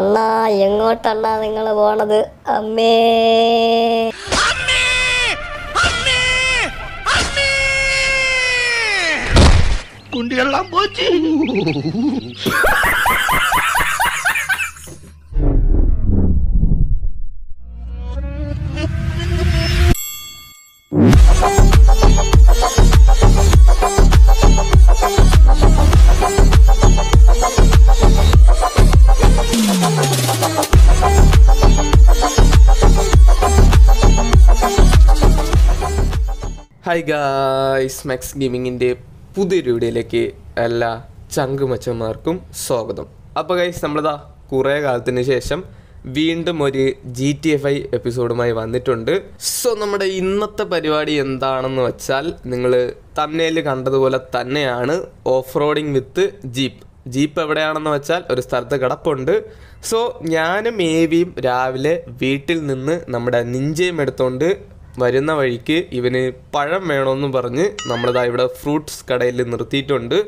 അണ്ണാ എങ്ങോട്ടണ്ണാ നിങ്ങൾ പോണത്? അമ്മേ. കുണ്ടികളെല്ലാം പോச்சு ഹായ് ഗായ്സ് മാക്സ് ഗെയിമിങ്ങിന്റെ പുതിയൊരു വീഡിയോയിലേക്ക് എല്ലാ ചങ്കുമച്ചന്മാർക്കും സ്വാഗതം. അപ്പോൾ ഗൈസ് നമ്മളിതാ കുറേ കാലത്തിന് ശേഷം വീണ്ടും ഒരു ജി ടി എഫ് ഐ എപ്പിസോഡുമായി വന്നിട്ടുണ്ട്. സോ നമ്മുടെ ഇന്നത്തെ പരിപാടി എന്താണെന്ന് വെച്ചാൽ നിങ്ങൾ തന്നേൽ കണ്ടതുപോലെ തന്നെയാണ് off roading with jeep jeep എവിടെയാണെന്ന് വെച്ചാൽ ഒരു സ്ഥലത്ത് കിടപ്പുണ്ട്. സോ ഞാനും ഏവിയും രാവിലെ വീട്ടിൽ നിന്ന് നമ്മുടെ നിഞ്ചയും എടുത്തുകൊണ്ട് വരുന്ന വഴിക്ക് ഇവന് പഴം വേണമെന്ന് പറഞ്ഞ് നമ്മളിതാ ഇവിടെ ഫ്രൂട്ട്സ് കടയിൽ നിർത്തിയിട്ടുണ്ട്.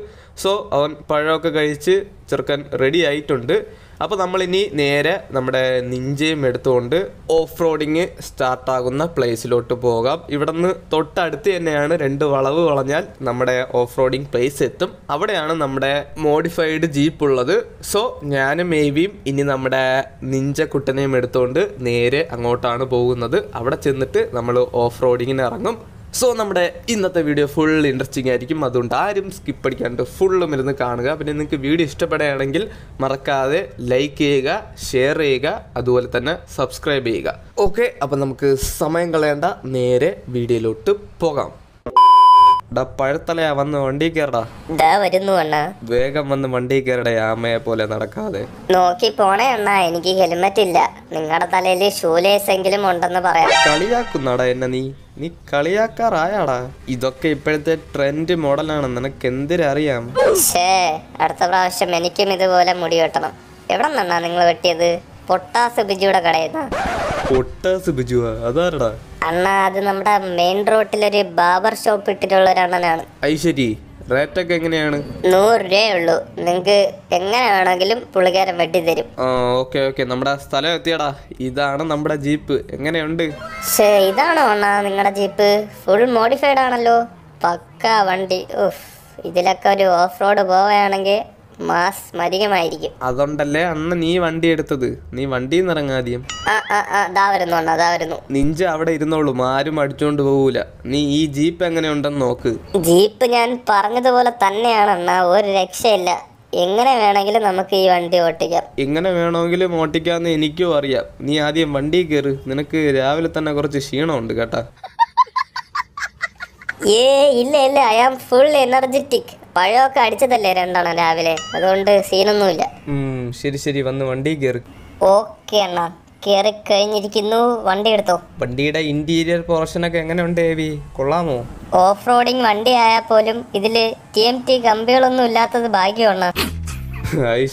സോ അവൻ പഴമൊക്കെ കഴിച്ച് ചെറുക്കൻ റെഡി ആയിട്ടുണ്ട്. അപ്പോൾ നമ്മളിനി നേരെ നമ്മുടെ നിഞ്ചയും എടുത്തുകൊണ്ട് ഓഫ് റോഡിങ് സ്റ്റാർട്ടാകുന്ന പ്ലേസിലോട്ട് പോകാം. ഇവിടെ നിന്ന് തൊട്ടടുത്ത് തന്നെയാണ് രണ്ട് വളവ് വളഞ്ഞാൽ നമ്മുടെ ഓഫ് റോഡിങ് പ്ലേസ് എത്തും. അവിടെയാണ് നമ്മുടെ മോഡിഫൈഡ് ജീപ്പ് ഉള്ളത്. സോ ഞാനും മേവിയും ഇനി നമ്മുടെ നിഞ്ച കുട്ടനെയും എടുത്തുകൊണ്ട് നേരെ അങ്ങോട്ടാണ് പോകുന്നത്. അവിടെ ചെന്നിട്ട് നമ്മൾ ഓഫ് റോഡിങ്ങിന് ഇറങ്ങും. സോ നമ്മുടെ ഇന്നത്തെ വീഡിയോ ഫുൾ ഇൻട്രസ്റ്റിംഗ് ആയിരിക്കും. അതുകൊണ്ട് ആരും സ്കിപ്പ് അടിക്കാണ്ട് ഫുള്ളും ഇരുന്ന് കാണുക. പിന്നെ നിങ്ങൾക്ക് വീഡിയോ ഇഷ്ടപ്പെടുകയാണെങ്കിൽ മറക്കാതെ ലൈക്ക് ചെയ്യുക ഷെയർ ചെയ്യുക അതുപോലെ തന്നെ സബ്സ്ക്രൈബ് ചെയ്യുക. ഓക്കെ അപ്പം നമുക്ക് സമയം കളയേണ്ട. നേരെ വീഡിയോയിലോട്ട് പോകാം. ഡാ പഴത്തലയാ വന്ന് വണ്ടി കയറടാ വരുന്നു അണ്ണാ. വേഗം വന്ന് വണ്ടി കയറടേ ആമയെ പോലെ നടക്കാതെ. നോക്കി പോണേ അണ്ണാ എനിക്ക് ഹെൽമെറ്റ് ഇല്ല. നിങ്ങളുടെ തലയിൽ ഷൂലേസ് എങ്കിലും ഉണ്ടെന്ന് പറയാം. കളിയാക്കുന്നാടാ എന്നെ നീ. നീ കളിയാക്കാറായാടാ. ഇതൊക്കെ ഇപ്പോഴത്തെ ട്രെൻഡ് മോഡലാണ് നിനക്ക് എന്തിനറിയാം ഷേ അടുത്ത പ്രാവശ്യം എനിക്കും ഇതുപോലെ മുടി വെട്ടണം. എവിടെ നിന്നാ നിങ്ങൾ വെട്ടിയത്? പൊട്ടാസ് ബിജുടെ കടയിൽ പൊട്ടാസ് ബിജുവാ അതാരടാ? അണ്ണാ അത് നമ്മുടെ മെയിൻ റോട്ടിലൊരു ബാബർ ഷോപ്പ് ഇട്ടിട്ടുള്ള ഒരു അണ്ണനാണ് ഐശ്വരി റേറ്റൊക്കെ എങ്ങനെയാണ്? നൂറ് രൂപയേ ഉള്ളൂ. നിങ്ങൾക്ക് എങ്ങനെ വേണമെങ്കിലും പുള്ളിക്കാരൻ വെട്ടി തരും. Okay okay. നമ്മുടെ സ്ഥലം എത്തിയടാ. ഇതാണ് നമ്മുടെ ജീപ്പ്. എങ്ങനെയുണ്ട്? ഇതാണോ അണ്ണാ നിങ്ങളുടെ ജീപ്പ്? ഫുൾ മോഡിഫൈഡ് ആണല്ലോ. പക്ക വണ്ടി. ഇതിലൊക്കെ ഒരു ഓഫ് റോഡ് പോവുകയാണെങ്കിൽ മാസ് മരികമായിരിക്കും. അതുകൊണ്ടല്ലേ അന്ന് നീ വണ്ടി എടുത്തത്? നീ വണ്ടിയിൽ നിന്ന് ഇറങ്ങാദ്യം ആ ആ ആ ദാ വരുന്നു അണ്ണാ ദാ വരുന്നു. നിഞ്ച അവിടെ ഇരുന്നോളും ആരും അടിച്ചോണ്ട് പോകൂല നീ ഈ ജീപ്പ് എങ്ങനെയുണ്ടെന്ന് നോക്ക്. ജീപ്പ് ഞാൻ പറഞ്ഞതുപോലെ തന്നെയാണ് അണ്ണാ ഒരു രക്ഷയില്ല. എങ്ങനെ വേണമെങ്കിലും നമുക്ക് ഈ വണ്ടി ഓട്ടിക്കാം. എങ്ങനെ വേണമെങ്കിലും ഓട്ടിക്കാന്ന് എനിക്കും അറിയാം. നീ ആദ്യം വണ്ടി കയറ്. നിനക്ക് രാവിലെ തന്നെ കുറച്ച് ക്ഷീണമുണ്ട് കേട്ടാ. ഏ ഇല്ല ഇല്ല ഐ ആം ഫുൾ എനർജറ്റിക് പഴമൊക്കെ അടിച്ചതല്ലേ രണ്ടെണ്ണം രാവിലെ? അതുകൊണ്ട് സീനൊന്നുമില്ല. ശരി ശരി. വന്ന് വണ്ടി കേറി. ഓക്കെ അണ്ണാ. കയറി കഴിഞ്ഞിരിക്കുന്നു. വണ്ടി എടുത്തോ? വണ്ടിയുടെ ഇന്റീരിയർ പോർഷൻ ഒക്കെ എങ്ങനെയുണ്ട് ഏവി? കൊള്ളാമോ? ഓഫ് റോഡിങ് വണ്ടി ആയാൽ പോലും ഇതിൽ ടി എം ടി കമ്പികളൊന്നും ഇല്ലാത്തത് ഭാഗ്യമാണ്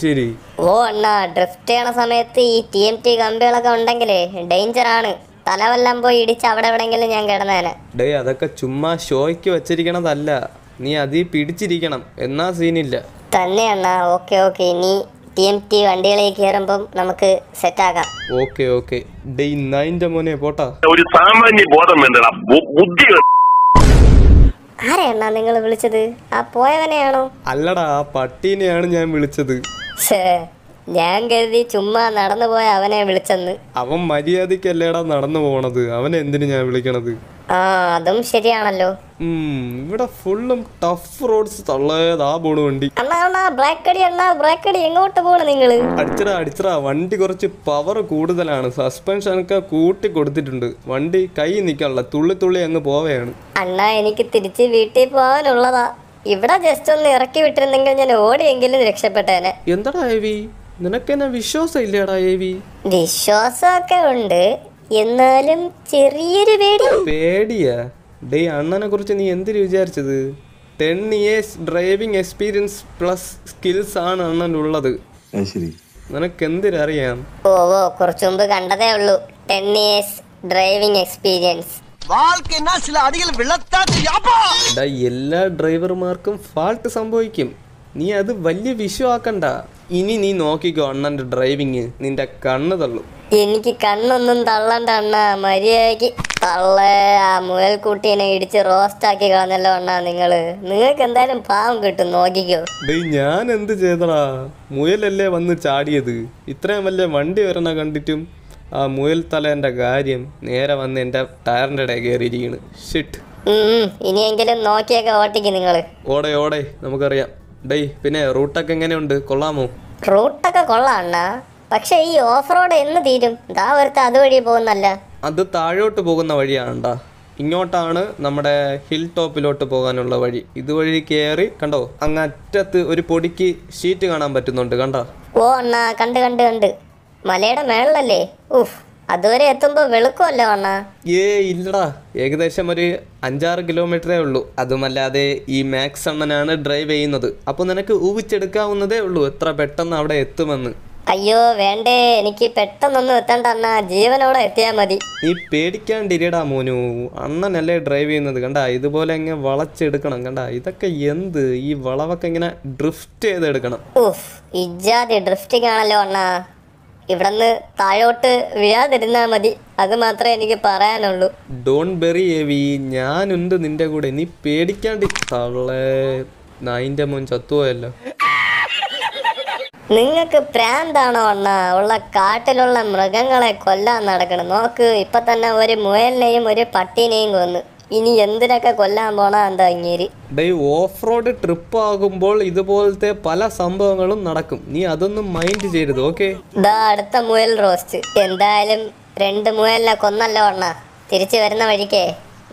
ശരി. ഓ അണ്ണാ ഡ്രിഫ്റ്റ് ചെയ്യണ സമയത്ത് ഈ ടി എം ടി കമ്പികളൊക്കെ ഉണ്ടെങ്കിലേ ഡേഞ്ചർ ആണ്. തലവെല്ലാം പോയി ഇടിച്ച് അവിടെ എവിടെങ്കിലും ഞാൻ കിടന്നേനെ. ഡേ അതൊക്കെ ചുമ്മാ ഷോയ്ക്ക് വെച്ചിരിക്കണതല്ല. നീ അതിൽ പിടിച്ചിരിക്കണം. എന്നാ സീനില്ല. തന്നെ അണ്ണാ. Okay okay. ഇനി ടി എം ടി വണ്ടികളിൽ കയറുമ്പം നമുക്ക് സെറ്റാക്കാം ഓക്കെ ഓക്കെ. ഡേ നൈന്റെ മോനെ പോട്ടാ. ഒരു സാമാന്യ ബോധം വേണ്ടടാ. ബു- ബുദ്ധി ആരെ അണ്ണാ നിങ്ങൾ വിളിച്ചത്? ആ പോയവനെയാണോ? അല്ലടാ ആ പട്ടീനെയാണ് ഞാൻ വിളിച്ചത്. ഛേ. ഞാൻ കരുതി ചുമ്മാ നടന്നു പോയ അവനെ വിളിച്ചെന്ന്. അവൻ മര്യാദക്കല്ലേടാ നടന്നു പോണത്? അവൻ എന്തിനു ഞാൻ വിളിക്കണത്? ആ അതും ശരിയാണല്ലോ. ഇവിടെ ഫുള്ളും ടഫ് റോഡ്സ് തള്ളേതാ പോണു വണ്ടി. അണ്ണാ അണ്ണാ ബ്രേക്ക് അടി അണ്ണാ ബ്രേക്ക് അടി എങ്ങോട്ട് പോണ് നിങ്ങൾ അടിച്ചടാ അടിച്ചടാ വണ്ടി കുറച്ച് പവർ കൂടുതലാണ്. സസ്പെൻഷൻ ഒക്കെ കൂട്ടി കൊടുത്തിട്ടുണ്ട്. വണ്ടി കൈ നിക്കാനുള്ള തുള്ളി തുള്ളി അങ്ങ് പോവയാണ് അണ്ണാ എനിക്ക് തിരിച്ച് വീട്ടിൽ പോകാനുള്ളതാ. ഇവിടെ ജസ്റ്റ് ഒന്ന് ഇറക്കി വിട്ടിരുന്നെങ്കിൽ ഞാൻ ഓടിയെങ്കിലും രക്ഷപ്പെട്ടേനെ. എന്താടാ ഏവി നിനക്കെന്നെ വിശ്വാസം ഇല്ലടാ ഏവി? വിശ്വാസമൊക്കെ ഉണ്ട് എന്നാലും ചെറിയൊരു പേടി. പേടിയ? ഡേ അണ്ണനെ കുറിച്ച് നീ എന്തിനു വിചാരിച്ചത്? Ten years driving experience plus skills ആണ് അണ്ണൻ ഉള്ളത്. നിനക്ക് എന്തിനറിയാം ഓ ഓ കുറച്ചു മുമ്പ് കണ്ടതേ ഉള്ളൂ. ടെൻ ഇയേഴ്സ് ഡ്രൈവിംഗ് എക്സ്പീരിയൻസ് എല്ലാ ഡ്രൈവർമാർക്കും ഫാൾട്ട് സംഭവിക്കും. നീ അത് വലിയ വിഷയമാക്കണ്ട ഇനി നീ നോക്കി അണ്ണന്റെ ഡ്രൈവിങ് നിന്റെ കണ്ണ് തള്ളു. എനിക്ക് കണ്ണൊന്നും തള്ളണ്ട അണ്ണ. മര്യാദയ്ക്ക് തള്ളേ. ആ മുയൽക്കുട്ടീനെ ഇടിച്ച് റോസ്റ്റ് ആക്കി കളഞ്ഞല്ലോ അണ്ണ നിങ്ങൾ. നിങ്ങൾക്ക് എന്തായാലും പാവം കിട്ടും നോക്കിക്കോ. ഡേയ് ഞാൻ എന്ത് ചെയ്തടാ? മുയലല്ലേ വന്ന് ചാടിയത്? ഇത്രയും വലിയ വണ്ടി വരണ കണ്ടിട്ടും ആ മുയൽ തലേന്റെ കാര്യം നേരെ വന്ന് എന്റെ ടയറിന്റെ ഇടയിൽ കയറിയിരിക്കണ്. ഷിറ്റ്. ഇനിയെങ്കിലും നോക്കിയൊക്കെ ഓട്ടിക്ക് നിങ്ങൾ. ഓടെ ഓടെ. നമുക്കറിയാം. ഡേയ് പിന്നെ റൂട്ടൊക്കെ എങ്ങനെയുണ്ട്? കൊള്ളാമോ? റൂട്ടൊക്കെ കൊള്ളാം അണ്ണാ. പക്ഷെ ഈ ഓഫ് റോഡ് എന്ന് തീരും. ദാ ഒരുത്ത അതുവഴി പോകുന്നല്ല. അത് താഴോട്ട് പോകുന്ന വഴിയാണ്ടാ ഇങ്ങോട്ടാണ് നമ്മുടെ ഹിൽ ടോപ്പിലോട്ട് പോകാനുള്ള വഴി. ഇതുവഴി കയറി കണ്ടോ? അങ്ങ് അറ്റത്ത് ഒരു പൊടിക്ക് ഷീറ്റ് കാണാൻ പറ്റുന്നുണ്ട് കണ്ടോ? ഓ അണ്ണാ കണ്ട് കണ്ട് കണ്ട്. മലയുടെ മേളിലല്ലേ? ഉഫ്. അതുവരെ എത്തുമ്പോ വെളുക്കുമല്ലോ അണ്ണ. ഏ ഇല്ലടാ. ഏകദേശം ഒരു അഞ്ചാറ് കിലോമീറ്ററേ ഉള്ളൂ. അതുമല്ലാതെ ഈ മാക്സ് അണ്ണനാണ് ഡ്രൈവ് ചെയ്യുന്നത്. അപ്പോൾ നിനക്ക് ഊഹിച്ചെടുക്കാവുന്നതേ ഉള്ളൂ എത്ര പെട്ടെന്ന് അവിടെ എത്തുമെന്ന്. അയ്യോ വേണ്ടേ. എനിക്ക് പെട്ടെന്നൊന്നും എത്തണ്ട അണ്ണ. ജീവനോടെ എത്തിയാ മതി. നീ പേടിക്കാണ്ടിരിടാ മോനു. അണ്ണനല്ലേ ഡ്രൈവ് ചെയ്യുന്നത്. കണ്ട ഇതുപോലെ ഇങ്ങനെ വളച്ചെടുക്കണം. കണ്ട ഇതൊക്കെ എന്ത്? ഈ വളവൊക്കെ ഇങ്ങനെ ഡ്രിഫ്റ്റ് ചെയ്തെടുക്കണം. ഓഹ് ഇജാതി ഡ്രിഫ്റ്റിംഗ് ആണല്ലോ അണ്ണ. ഇവിടുന്ന് താഴോട്ട് വീഴാതിരുന്നാ മതി. അത് മാത്രമേ എനിക്ക് പറയാനുള്ളൂ. ഡോൺ ബെറി എവി ഞാനുണ്ട് നിന്റെ കൂടെ. നീ പേടിക്കാണ്ട് തള്ളേ. നായിന്റെ മോൻ ചത്തുപോയല്ലോ. നിങ്ങൾക്ക് പ്രാന്താണോ അണ്ണ? ഉള്ള കാട്ടിലുള്ള മൃഗങ്ങളെ കൊല്ലാൻ നടക്കണം. നോക്ക് ഇപ്പൊ തന്നെ ഒരു മുയലിനെയും ഒരു പട്ടീനെയും കൊന്നു. ഇനി എന്തിനൊക്കെ കൊല്ലാൻ പോണാ എന്താ ഇങ്ങേര് ഡേ ഓഫ് റോഡ് ട്രിപ്പ് ആകുമ്പോൾ ഇതുപോലത്തെ പല സംഭവങ്ങളും നടക്കും. നീ അതൊന്നും മൈൻഡ് ചെയ്യരുത് ഓക്കെ? ദാ അടുത്ത മുയൽ റോസ്റ്റ്. എന്തായാലും രണ്ട് മുയലിനെ കൊന്നല്ലോ അണ്ണ തിരിച്ചു വരുന്ന വഴിക്കേ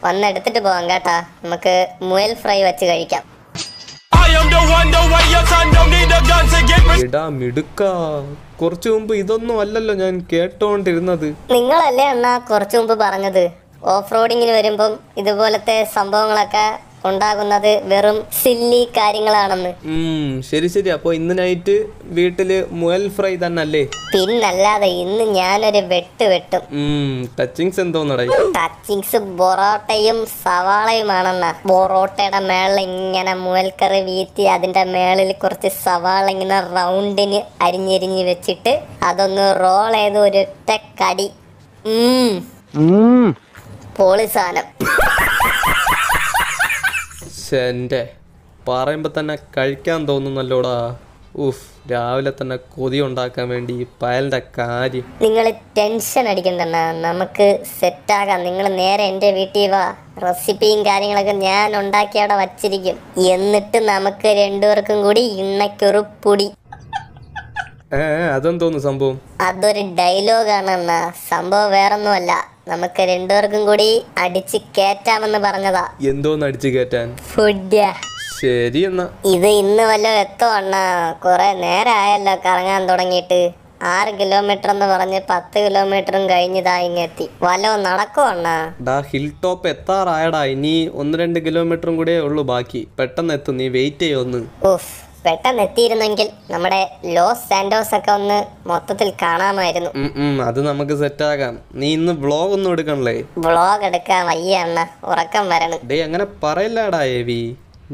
വന്ന് എടുത്തിട്ട് പോകാം കേട്ടാ. നമുക്ക് മുയൽ ഫ്രൈ വെച്ച് കഴിക്കാം. കൊറച്ചു മിടുക്ക. കുറച്ചു മുമ്പ് ഇതൊന്നും അല്ലല്ലോ ഞാൻ കേട്ടോണ്ടിരുന്നത്. നിങ്ങളല്ലേ അണ്ണ കുറച്ചു മുമ്പ് പറഞ്ഞത്? ഓഫ് റോഡിങ്ങിന് വരുമ്പം ഇതുപോലത്തെ സംഭവങ്ങളൊക്കെ ഉണ്ടാകുന്നത് വെറും സില്ലി കാര്യങ്ങളാണെന്ന്. ശരി ശരി. അപ്പൊ ഇന്ന് നൈറ്റ് വീട്ടിൽ മുയൽ ഫ്രൈ തന്നെ അല്ലേ പിന്നല്ലാതെ ഇന്ന് ഞാനൊരു വെട്ട് വെട്ടും. ടച്ചിങ്സ് എന്തോന്നടേ ടച്ചിങ്സ് പൊറോട്ടയും സവാളയുമാണെന്ന. ബൊറോട്ടയുടെ മേളിൽ ഇങ്ങനെ മുയൽക്കറി വീത്തി അതിന്റെ മേളിൽ കുറച്ച് സവാള ഇങ്ങനെ റൗണ്ടിന് അരിഞ്ഞരിഞ്ഞ് വെച്ചിട്ട് അതൊന്ന് റോൾ ചെയ്ത് ഒരൊറ്റ കടി. ഉം. പറയുമ്പോ തന്നെ കഴിക്കാൻ തോന്നുന്നല്ലോടാ. ഉഫ് രാവിലെ തന്നെ കൊതി ഉണ്ടാക്കാൻ വേണ്ടി ഈ പയലിന്റെ കാര്യം. നിങ്ങൾ ടെൻഷൻ അടിക്കണ്ടണ്ണ. നമുക്ക് സെറ്റാകാം. നിങ്ങൾ നേരെ എന്റെ വീട്ടിൽ വാ. റെസിപ്പിയും കാര്യങ്ങളൊക്കെ ഞാൻ ഉണ്ടാക്കി അവിടെ വച്ചിരിക്കും. എന്നിട്ട് നമുക്ക് രണ്ടുപേർക്കും കൂടി ഇണ്ണയ്ക്കൊരു പൊടി. അതെന്തോന്നു സംഭവം? അതൊരു ഡയലോഗാണ് സംഭവം വേറൊന്നുമല്ല. നമുക്ക് രണ്ടുപേർക്കും കൂടി അടിച്ച് കേറ്റാമെന്ന് പറഞ്ഞതാ. എന്തോന്ന് അടിച്ചു കേറ്റാൻ? ഫുഡ് ശരി എന്നാ. ഇത് ഇന്ന് വല്ല എത്തോ കൊറേ നേരമായല്ലോ കറങ്ങാൻ തുടങ്ങിയിട്ട്. ആറ് കിലോമീറ്റർ എന്ന് പറഞ്ഞ് പത്ത് കിലോമീറ്ററും കഴിഞ്ഞതാ ഇങ്ങെത്തി. വല്ലോ നടക്കോ അണ്ണ? ഡാ ഹിൽ ടോപ്പ് എത്താറായടാ. ഇനി ഒന്ന് രണ്ട് കിലോമീറ്ററും കൂടെ ഉള്ളു ബാക്കി. പെട്ടെന്ന് എത്തും നീ വെയിറ്റ് ചെയ്യൊന്ന് ഉഫ്. പെട്ടെന്ന് എത്തിയിരുന്നെങ്കിൽ നമ്മുടെ ലോസ് സാൻഡോസ് ഒക്കെ ഒന്ന് മൊത്തത്തിൽ കാണാമായിരുന്നു. അത് നമുക്ക് സെറ്റ് ആകാം നീ ഇന്ന് വ്ളോഗ് ഒന്നും എടുക്കണല്ലേ? വ്ളോഗ് എടുക്കാൻ വയ്യ അണ്ണ ഉറക്കം വരണം. ഡേ അങ്ങനെ പറയല്ലടാ എവി.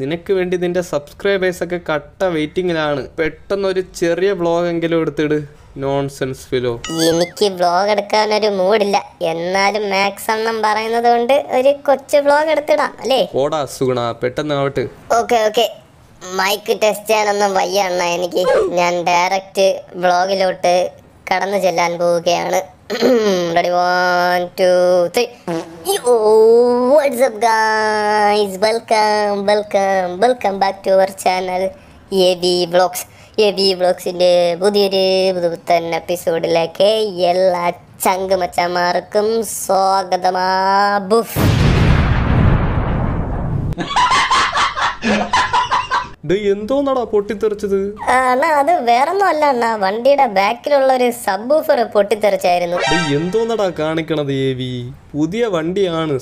നിനക്ക് വേണ്ടി നിന്റെ സബ്സ്ക്രൈബേഴ്സ് ഒക്കെ കട്ട വെയിറ്റിംഗിലാണ് പെട്ടെന്ന് ഒരു ചെറിയ വ്ളോഗ് എങ്കിലും എടുത്തിട്. നോൺസെൻസ് ഫിലോ എനിക്ക് വ്ളോഗ് എടുക്കാൻ ഒരു മൂഡില്ല എന്നാലും മാക്സ് എന്നും പറയുന്നത് കൊണ്ട് ഒരു കൊച്ചു വ്ളോഗ് എടുത്തിടാം അല്ലേ? ഓടാ സുഗുണ പെട്ടെന്ന് ആവട്ടെ. ഓക്കെ ഓക്കെ മൈക്ക് ടെസ്റ്റ് ചെയ്യാനൊന്നും വയ്യ അണ്ണ. എനിക്ക് ഞാൻ ഡയറക്റ്റ് വ്ളോഗിലോട്ട് കടന്നു ചെല്ലാൻ പോവുകയാണ്. Welcome welcome welcome back to channel പുതിയൊരു പുതുപുത്തൻ എപ്പിസോഡിലേക്ക് എല്ലാ ചങ്കുമച്ചമാർക്കും സ്വാഗതമാ. ബുഫ് ഡേ എന്തോന്നടാ പൊട്ടിത്തെറിച്ചത്? അണ്ണാ അത് വേറൊന്നും അല്ല അണ്ണാ. വണ്ടിയുടെ ബാക്കിലുള്ള ഒരു സബ് ഊഫർ പൊട്ടിത്തെറിച്ചായിരുന്നു. ഡേ എന്തോന്നടാ കാണിക്കണത് എവി പുതിയ വണ്ടിയാണ്.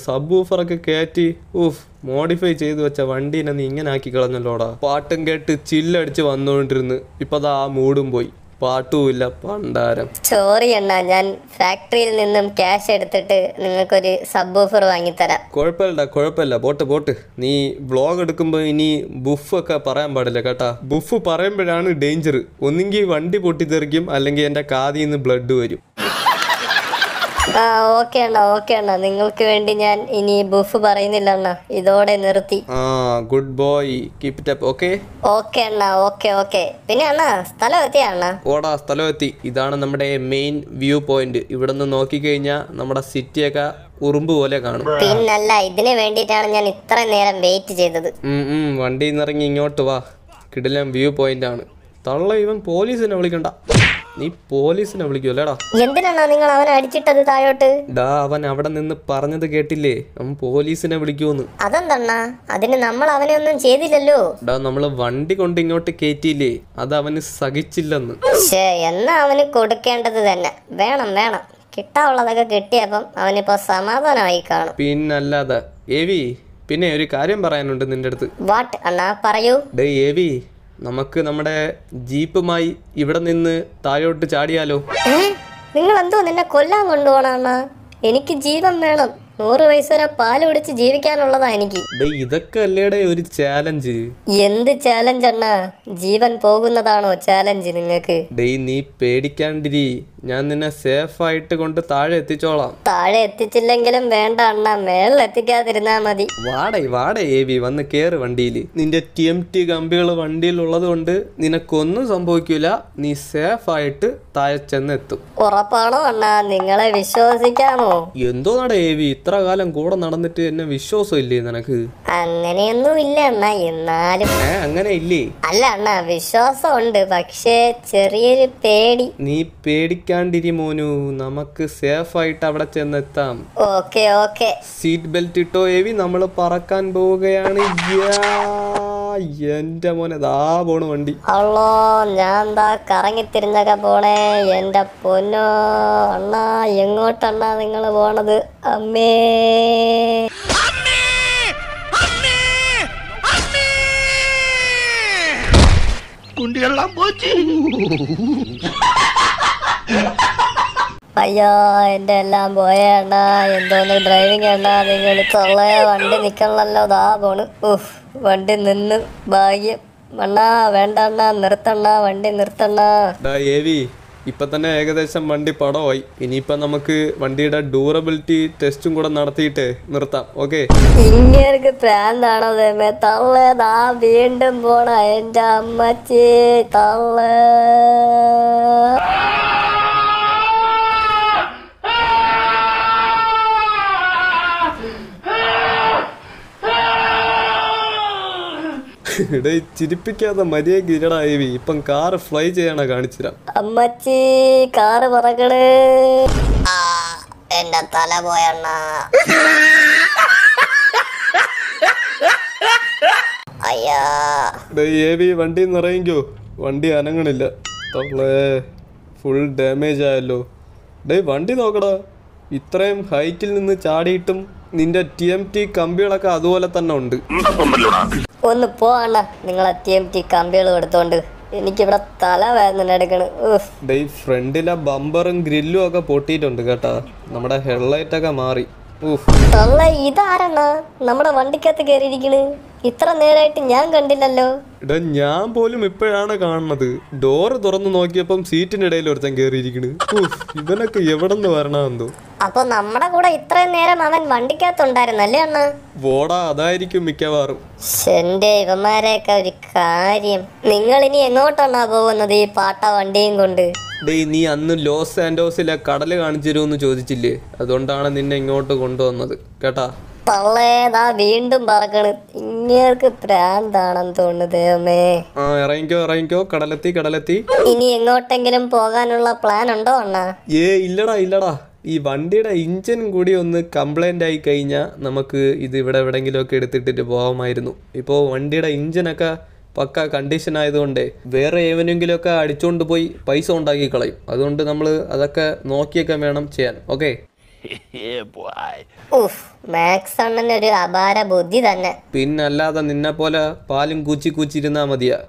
കയറ്റി ഉഫ് മോഡിഫൈ ചെയ്തു വെച്ച വണ്ടീനെ നീ ഇങ്ങനെ ആക്കി കളഞ്ഞല്ലോടാ. പാട്ടും കേട്ട് ചില്ലടിച്ച് വന്നുകൊണ്ടിരുന്ന് ഇപ്പതാ മൂടും പോയി. പാട്ടുമില്ല പണ്ടാരം. സോറി അണ്ണാ ഞാൻ ഫാക്ടറിയിൽ നിന്നും ക്യാഷ് എടുത്തിട്ട് നിങ്ങൾക്കൊരു സബ് ഓഫർ വാങ്ങിത്തരാം. കുഴപ്പമില്ല കുഴപ്പമില്ല. Pot pot. നീ വ്ളോഗ് എടുക്കുമ്പോൾ ഇനി ബുഫ് ഒക്കെ പറയാൻ പാടില്ല കേട്ടാ. ബുഫ് പറയുമ്പോഴാണ് ഡേഞ്ചർ ഒന്നെങ്കിൽ വണ്ടി പൊട്ടിത്തെറിക്കും അല്ലെങ്കിൽ എന്റെ കാതിൽ നിന്ന് ബ്ലഡ് വരും. ആ ഓക്കെ അണ്ണ ഓക്കെ അണ്ണ. നിങ്ങൾക്ക് വേണ്ടി ഞാൻ ഇനി ബുഫ് പറയുന്നില്ല അണ്ണ. ഇതോടെ നിർത്തി. ആ good boy keep it up okay okay അണ്ണ ഓക്കെ ഓക്കെ. പിന്നെ അണ്ണ സ്ഥലം എത്തിയ അണ്ണ? ഓടാ സ്ഥലമെത്തി ഇതാണ് നമ്മുടെ മെയിൻ വ്യൂ പോയിന്റ് ഇവിടെ നിന്ന് നോക്കിക്കഴിഞ്ഞാൽ നമ്മുടെ സിറ്റിയൊക്കെ ഉറുമ്പ് പോലെ കാണും. പിന്നല്ല ഇതിന് വേണ്ടിയിട്ടാണ് ഞാൻ ഇത്ര നേരം വെയിറ്റ് ചെയ്തത്. വണ്ടി വണ്ടിയിൽ നിന്ന് ഇറങ്ങി ഇങ്ങോട്ട് വാ. കിടിലം വ്യൂ പോയിന്റ് ആണ്. തള്ള ഇവൻ പോലീസിനെ വിളിക്കണ്ട. നീ പോലീസിനെ വിളിക്കുമല്ലേടാ എന്തിനാണോ നിങ്ങൾ അവനെ അടിച്ചിട്ടത് താഴോട്ട്? ഡാ അവൻ അവിടെ നിന്ന് പറഞ്ഞത് കേട്ടില്ലേ? അവൻ പോലീസിനെ വിളിക്കൂന്ന് അതെന്തണ്ണ? അതിന് നമ്മൾ അവനെ ഒന്നും ചെയ്തില്ലല്ലോ. ഡാ നമ്മൾ വണ്ടി കൊണ്ട് ഇങ്ങോട്ട് കേറ്റിയില്ലേ? അത് അവന് സഹിച്ചില്ലെന്ന്. ഷേ എന്നാ അവന് കൊടുക്കേണ്ടത് തന്നെ. വേണം വേണം. കിട്ടാവുള്ളതൊക്കെ കിട്ടിയപ്പം അവനിപ്പോ സമാധാനമായി കാണും. പിന്നല്ലാതെ എവി പിന്നെ ഒരു കാര്യം പറയാനുണ്ട് നിന്റെ അടുത്ത്. വാട്ട് അണ്ണാ പറയൂ. ഡേ ഏവി നമുക്ക് നമ്മുടെ ജീപ്പുമായി ഇവിടെ നിന്ന് താഴോട്ട് ചാടിയാലോ? നിങ്ങൾ എന്തോ നിന്നെ കൊല്ലാൻ കൊണ്ടുപോകണ എനിക്ക് ജീവൻ വേണം. നൂറ് വയസ്സ് വരെ പാൽ പിടിച്ച് ജീവിക്കാനുള്ളതാ എനിക്ക്. ഇതൊക്കെ അല്ലേടെ ഒരു ചാലഞ്ച് എന്ത് ചാലഞ്ച് അണ്ണാ? ജീവൻ പോകുന്നതാണോ ചാലഞ്ച് നിങ്ങൾക്ക് ഡേ നീ പേടിക്കാണ്ടിരി. ഞാൻ നിന്നെ സേഫ് ആയിട്ട് കൊണ്ട് താഴെ എത്തിച്ചോളാം. താഴെ എത്തിച്ചില്ലെങ്കിലും വേണ്ട അണ്ണ. മേളിൽ എത്തിക്കാതിരുന്നാ മതി. വാടേ വാടേ ഏവി വന്ന് കേറ് വണ്ടിയിൽ നിന്റെ ടി എം ടി കമ്പികൾ വണ്ടിയിൽ ഉള്ളത് കൊണ്ട് നിനക്കൊന്നും സംഭവിക്കില്ല നീ സേഫ് ആയിട്ട് താഴെ ചെന്നെത്തും. ഉറപ്പാണോ അണ്ണ? നിങ്ങളെ വിശ്വസിക്കാമോ? എന്തോ നട ഏവി ഇത്ര കാലം കൂടെ നടന്നിട്ട് എന്നെ വിശ്വാസം ഇല്ലേ നിനക്ക്? അങ്ങനെയൊന്നും ഇല്ല അണ്ണാ എന്നാലും. ഏ അങ്ങനെ ഇല്ലേ? അല്ല വിശ്വാസം ഉണ്ട് പക്ഷേ ചെറിയൊരു പേടി. നീ പേടിക്കാണ്ടിരി മോനു നമുക്ക് സേഫ് ആയിട്ട് അവിടെ ചെന്നെത്താം. Okay okay. സീറ്റ് ബെൽറ്റ് ഇട്ടോ എവി? നമ്മൾ പറക്കാൻ പോവുകയാണ്. എന്റെ മോനെ ദാ പോണ വണ്ടി. അള്ളോ ഞാൻ ദാ കറങ്ങി കറങ്ങിത്തിരിഞ്ഞൊക്കെ പോണേ. എന്റെ പൊന്നോ അണ്ണാ എങ്ങോട്ടണ്ണാ നിങ്ങൾ പോണത്? അമ്മേ. കുണ്ടികളെല്ലാം പോച്ചു അയ്യോ എന്റെ എല്ലാം പോയ അണ്ണാ. എന്തോന്ന് ഡ്രൈവിംഗ് അണ്ണാ. നിങ്ങൾ തൊള്ളയ വണ്ടി നിക്കണല്ലോ. ദാ പോണ്. ഉഫ് വണ്ടി നിന്ന് ഭാഗ്യം. അണ്ണാ വേണ്ട അണ്ണാ. നിർത്തണ്ണ. വണ്ടി നിർത്തണ്ണ. ഇപ്പൊ തന്നെ ഏകദേശം വണ്ടി പടമായി ഇനിയിപ്പം നമുക്ക് വണ്ടിയുടെ ഡ്യൂറബിലിറ്റി ടെസ്റ്റും കൂടെ നടത്തിയിട്ട് നിർത്താം. ഓക്കെ പ്രാന്താണോ വീണ്ടും പോണ. എന്റെ അമ്മച്ചി ഡേ ചിരിപ്പിക്കാതെ മര്യാദ ഏവി ഇപ്പം കാറ് ഫ്ലൈ ചെയ്യണ കാണിച്ചുതരാം അമ്മച്ചി കാറ് പറക്കണേ. ആ എന്റെ തല പോയണ്ണ അയ്യാ. ഡേ ഏവി വണ്ടി നിറയെങ്കോ വണ്ടി അനങ്ങണില്ല. തവളേ ഫുൾ ഡാമേജ് ആയല്ലോ. ഡേ വണ്ടി നോക്കടാ. ഇത്രയും ഹൈറ്റിൽ നിന്ന് ചാടിയിട്ടും നിന്റെ ടി എം ടി കമ്പികളൊക്കെ അതുപോലെ തന്നെ ഉണ്ട്. ഒന്ന് പോ അണ്ണ. നിങ്ങളെ ടി എം ടി കമ്പികൾ എടുത്തോണ്ട് എനിക്കിവിടെ തല വേദന എടുക്കണ്. ഫ്രണ്ടിലെ ബമ്പറും ഗ്രില്ലും ഒക്കെ പൊട്ടിയിട്ടുണ്ട് കേട്ടാ. നമ്മുടെ ഹെഡ്ലൈറ്റ് ഒക്കെ മാറി. നമ്മുടെ വണ്ടിക്കകത്ത് കയറിയിരിക്കണ് ഇത്ര നേരായിട്ട് ഞാൻ കണ്ടില്ലല്ലോ. എടാ ഞാൻ പോലും ഇപ്പോഴാണ് കാണുന്നത്. ഡോറ് തുറന്നു നോക്കിയപ്പം സീറ്റിനിടയിൽ ഒരുത്തൻ കയറിയിരിക്കണ് ഇവനൊക്കെ എവിടെ നിന്ന് വരണമെന്തോ അപ്പൊ നമ്മുടെ കൂടെ ഇത്രയും നേരം അവൻ വണ്ടിക്കകത്തുണ്ടായിരുന്നല്ലേ അണ്ണ? വോടാ അതായിരിക്കും മിക്കവാറും. എന്റെ ഇവന്മാരെയൊക്കെ ഒരു കാര്യം. നിങ്ങൾ ഇനി എങ്ങോട്ടാണോ പോകുന്നത് ഈ പാട്ട വണ്ടിയും കൊണ്ട്? നീ അന്ന് ലോസ് ആൻഡോസിലെ കടൽ കാണിച്ചു തരുമെന്ന് ചോദിച്ചില്ലേ? അതുകൊണ്ടാണ് നിന്നെ ഇങ്ങോട്ട് കൊണ്ടുവന്നത്. കേട്ടാ? പള്ളേതാ വീണ്ടും പറക്കണ്. ഇങ്ങേർക്ക് പ്രാന്താണെന്ന് തോന്നുന്നു ദൈവമേ. ആ ഇറങ്ങിക്കോ ഇറങ്ങിക്കോ. കടലെത്തി കടലെത്തി. ഇനി എങ്ങോട്ടെങ്കിലും പോകാനുള്ള പ്ലാൻ ഉണ്ടോ അണ്ണാ? ഏ ഇല്ലടാ ഇല്ലടാ. ഈ വണ്ടിയുടെ ഇഞ്ചിൻ കൂടി ഒന്ന് കംപ്ലൈന്റ് ആയി കഴിഞ്ഞാൽ നമുക്ക് ഇത് ഇവിടെ എവിടെയെങ്കിലുമൊക്കെ എടുത്തിട്ടിട്ട് പോകാമായിരുന്നു ഇപ്പോൾ വണ്ടിയുടെ ഇഞ്ചിനൊക്കെ പക്ക കണ്ടീഷൻ ആയതുകൊണ്ട് വേറെ ഏവനെങ്കിലുമൊക്കെ അടിച്ചുകൊണ്ട് പോയി പൈസ ഉണ്ടാക്കി കളയും. അതുകൊണ്ട് നമ്മൾ അതൊക്കെ നോക്കിയൊക്കെ വേണം ചെയ്യാൻ. ഓക്കെ മാക്സ് അപാര ബുദ്ധി തന്നെ. പിന്നല്ലാതെ നിന്നെ പോലെ പാലും കൂച്ചി കൂച്ചിരുന്നാ മതിയാ.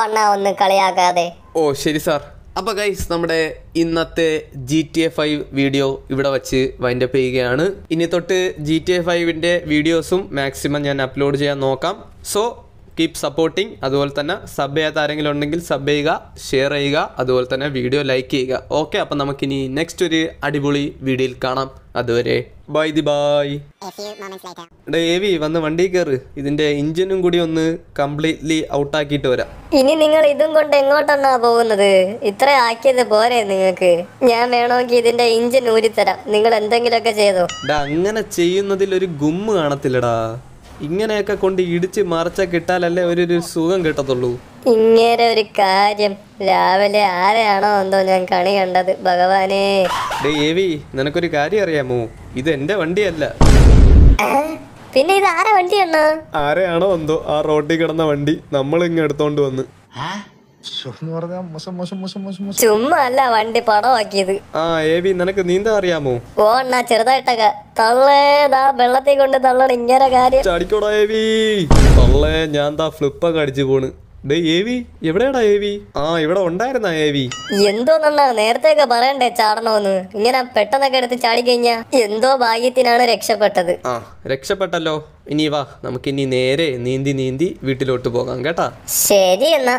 അണ്ണ ഒന്ന് കളിയാക്കാതെ. ഓ ശരി സാർ. അപ്പോൾ ഗൈസ് നമ്മുടെ ഇന്നത്തെ G T A five video ഇവിടെ വച്ച് വൈൻഡപ്പ് ചെയ്യുകയാണ്. ഇനി തൊട്ട് ജി ടി എ ഫൈവിന്റെ വീഡിയോസും മാക്സിമം ഞാൻ അപ്ലോഡ് ചെയ്യാൻ നോക്കാം. സോ കീപ് സപ്പോർട്ടിങ് അതുപോലെ തന്നെ സബ് ചെയ്യാത്ത ആരെങ്കിലും ഉണ്ടെങ്കിൽ സബ് ചെയ്യുക ഷെയർ ചെയ്യുക അതുപോലെ തന്നെ വീഡിയോ ലൈക്ക് ചെയ്യുക. ഓക്കെ അപ്പം നമുക്കിനി നെക്സ്റ്റ് ഒരു അടിപൊളി വീഡിയോയിൽ കാണാം. അതുവരെ ബൈ ദി ബൈ ഡേ ഏവി വന്ന് വണ്ടി കയറ് ഇതിന്റെ എഞ്ചിനും കൂടി ഒന്ന് കംപ്ലീറ്റ്ലി ഔട്ടാക്കിയിട്ട് വരാം. ഇനി നിങ്ങൾ ഇതും കൊണ്ട് എങ്ങോട്ടാണോ പോകുന്നത്? ഇത്ര ആക്കിയത് പോരെ നിങ്ങൾക്ക്. ഞാൻ വേണമെങ്കിൽ ഇതിന്റെ ഇഞ്ചിൻ ഊരിത്തരാം. നിങ്ങൾ എന്തെങ്കിലുമൊക്കെ ചെയ്തോ. അങ്ങനെ ചെയ്യുന്നതിൽ ഒരു ഗുമ്മ് കാണത്തില്ലടാ. ഇങ്ങനെയൊക്കെ കൊണ്ട് ഇടിച്ച് മറച്ച കിട്ടാലല്ലേ ഒരു ഒരു സുഖം കിട്ടത്തുള്ളൂ. ഇങ്ങനെ ഒരു കാര്യം രാവിലെ ആരെയാണോ എന്തോ ഞാൻ കണി കണ്ടത് ഭഗവാനെ. ഡേ ഏവി നിനക്കൊരു കാര്യം അറിയാമോ? ഇത് എന്റെ വണ്ടിയല്ല. പിന്നെ ഇത് ആരെ വണ്ടിയാണോ ആരെയാണോ എന്തോ ആ റോഡിൽ കിടന്ന വണ്ടി നമ്മൾ ഇങ്ങ് എടുത്തോണ്ട് വന്ന്. ചുമ്മാ അല്ല വണ്ടി പടമാക്കിയത്. ആ ഏവി നിനക്ക് നീന്താ അറിയാമോ? ഓ അണ്ണാ ചെറുതായിട്ടൊക്കെ. തള്ളേതാ വെള്ളത്തിൽ കൊണ്ട് തള്ളണ ഇങ്ങനെ കാര്യം. ചാടിക്കോടാ ഏവി തള്ളേ ഞാൻ ദാ ഫ്ലിപ്പൊക്കെ അടിച്ചു പോണ്. എവിടെയാടാ ഏവി ആ ഇവിടെ ഉണ്ടായിരുന്നാ ഏവി എന്തോന്നണ്ണാ നേരത്തെയൊക്കെ പറയണ്ടേ ചാടണോന്ന്. ഇങ്ങനെ പെട്ടെന്നൊക്കെ എടുത്ത് ചാടി കഴിഞ്ഞാ എന്തോ ഭാഗ്യത്തിനാണ് രക്ഷപ്പെട്ടത്. ആ രക്ഷപ്പെട്ടല്ലോ. ഇനി വാ നമുക്ക് ഇനി നേരെ നീന്തി നീന്തി വീട്ടിലോട്ട് പോകാം കേട്ടാ? ശരി എന്നാ